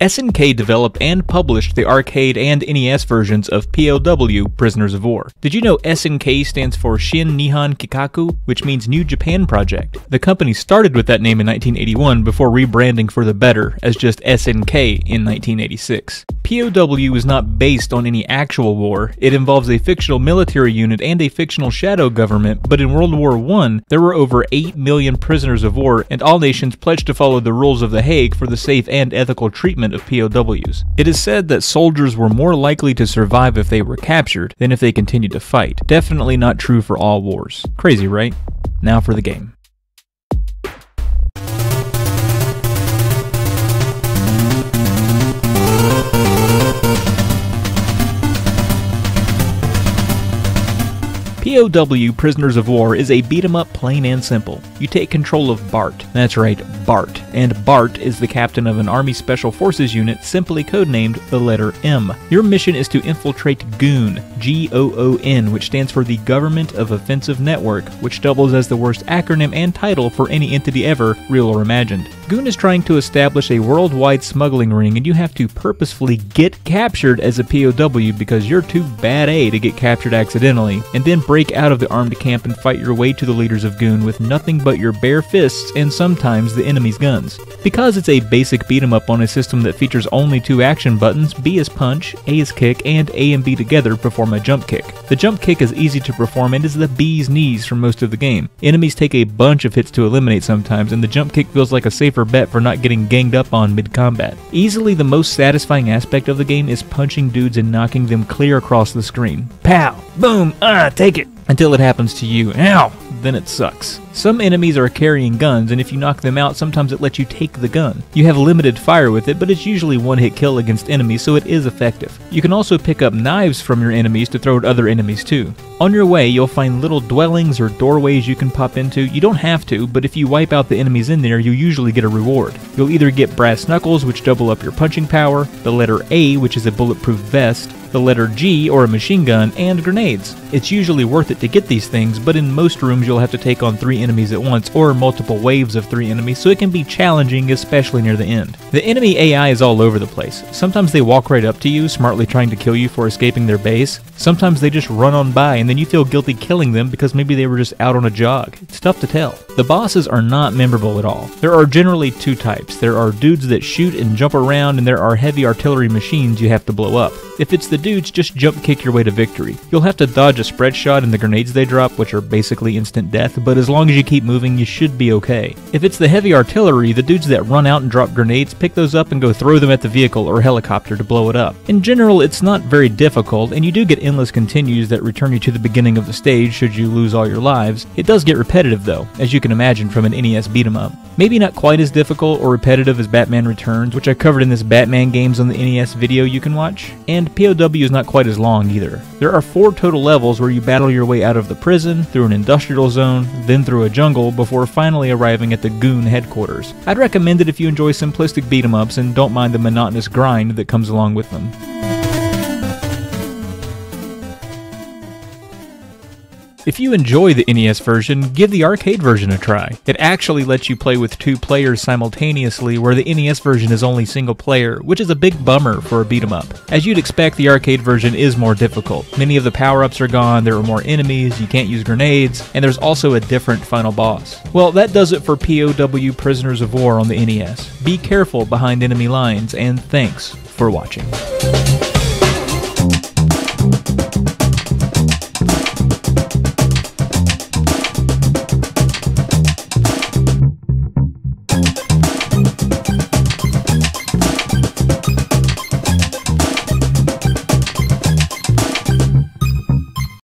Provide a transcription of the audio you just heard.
SNK developed and published the arcade and NES versions of POW Prisoners of War. Did you know SNK stands for Shin Nihon Kikaku, which means New Japan Project? The company started with that name in 1981 before rebranding for the better as just SNK in 1986. POW is not based on any actual war, it involves a fictional military unit and a fictional shadow government, but in World War I, there were over 8 million prisoners of war, and all nations pledged to follow the rules of The Hague for the safe and ethical treatment of POWs. It is said that soldiers were more likely to survive if they were captured than if they continued to fight. Definitely not true for all wars. Crazy, right? Now for the game. POW Prisoners of War is a beat 'em up plain and simple. You take control of Bart. That's right, Bart. And Bart is the captain of an Army Special Forces unit simply codenamed the letter M. Your mission is to infiltrate GOON, G O O N, which stands for the Government of Offensive Network, which doubles as the worst acronym and title for any entity ever, real or imagined. GOON is trying to establish a worldwide smuggling ring, and you have to purposefully get captured as a POW because you're too bad A to get captured accidentally, and then break out of the armed camp and fight your way to the leaders of Goon with nothing but your bare fists and sometimes the enemy's guns. Because it's a basic beat 'em up on a system that features only two action buttons, B is punch, A is kick, and A and B together perform a jump kick. The jump kick is easy to perform and is the bee's knees for most of the game. Enemies take a bunch of hits to eliminate sometimes, and the jump kick feels like a safer bet for not getting ganged up on mid combat. Easily the most satisfying aspect of the game is punching dudes and knocking them clear across the screen. Pow! Boom! Ah, take it! Until it happens to you. Ow! Then it sucks. Some enemies are carrying guns, and if you knock them out, sometimes it lets you take the gun. You have limited fire with it, but it's usually one hit kill against enemies, so it is effective. You can also pick up knives from your enemies to throw at other enemies too. On your way, you'll find little dwellings or doorways you can pop into. You don't have to, but if you wipe out the enemies in there, you usually get a reward. You'll either get brass knuckles, which double up your punching power, the letter A, which is a bulletproof vest, the letter G, or a machine gun, and grenades. It's usually worth it to get these things, but in most rooms you'll have to take on three enemies at once, or multiple waves of three enemies, so it can be challenging, especially near the end. The enemy AI is all over the place. Sometimes they walk right up to you, smartly trying to kill you for escaping their base. Sometimes they just run on by, and then you feel guilty killing them because maybe they were just out on a jog. It's tough to tell. The bosses are not memorable at all. There are generally two types. There are dudes that shoot and jump around, and there are heavy artillery machines you have to blow up. If it's the dudes, just jump kick your way to victory. You'll have to dodge a spread shot and the grenades they drop, which are basically instant death, but as long as you keep moving, you should be okay. If it's the heavy artillery, the dudes that run out and drop grenades, pick those up and go throw them at the vehicle or helicopter to blow it up. In general, it's not very difficult, and you do get endless continues that return you to the beginning of the stage should you lose all your lives. It does get repetitive though, as you can imagine from an NES beat 'em up. Maybe not quite as difficult or repetitive as Batman Returns, which I covered in this Batman games on the NES video you can watch, and POW is not quite as long either. There are four total levels where you battle your way out of the prison, through an industrial zone, then through a jungle, before finally arriving at the Goon headquarters. I'd recommend it if you enjoy simplistic beat 'em ups and don't mind the monotonous grind that comes along with them. If you enjoy the NES version, give the arcade version a try. It actually lets you play with two players simultaneously, where the NES version is only single player, which is a big bummer for a beat 'em up. As you'd expect, the arcade version is more difficult. Many of the power ups are gone, there are more enemies, you can't use grenades, and there's also a different final boss. Well, that does it for POW Prisoners of War on the NES. Be careful behind enemy lines, and thanks for watching.